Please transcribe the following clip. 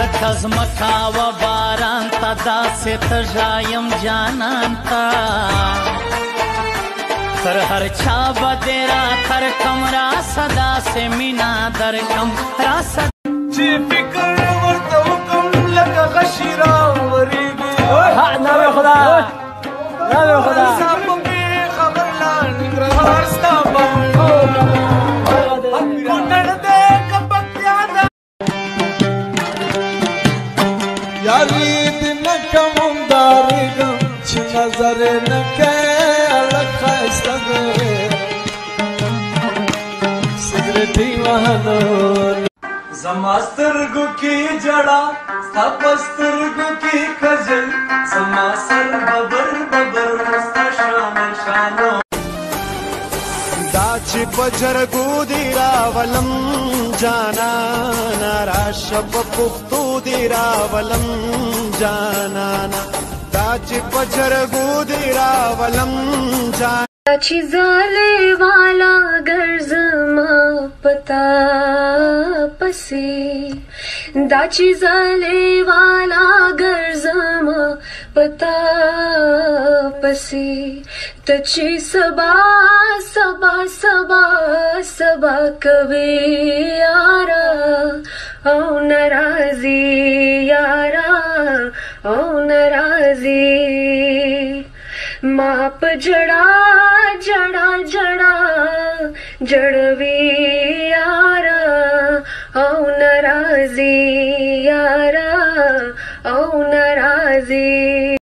لکه زمکا و باران تا داسې تژایم جانان تا تر هر چا به را تر کم را صدا سے مینا در کم را صدا چې فکر ورته وکم لکه غشی را وریږي نام خدا نام خدا یاری دې نه کوم دارګم چې نظر نه کې لکه استګره سګرټي وهنو زماسترګو کې جڑا ستاپسترګو کې خجل زماسر ببر ببر مستا شان شانو دا چې بجرګو دی راولم جانا రాశబుక్తురావలం జానాన దాచి పచరగూదిరావలం జాన जाले वाला गर्ज मा पता पसे दाची जाले वाला गर्ज मा पता पसे तची सबा सबा सबा सबा कवे आरा او ناراضی یارا او ناراضی माप जड़ा जड़ा जड़ा जड़वी यारा औ नराजी यारा औ नराजी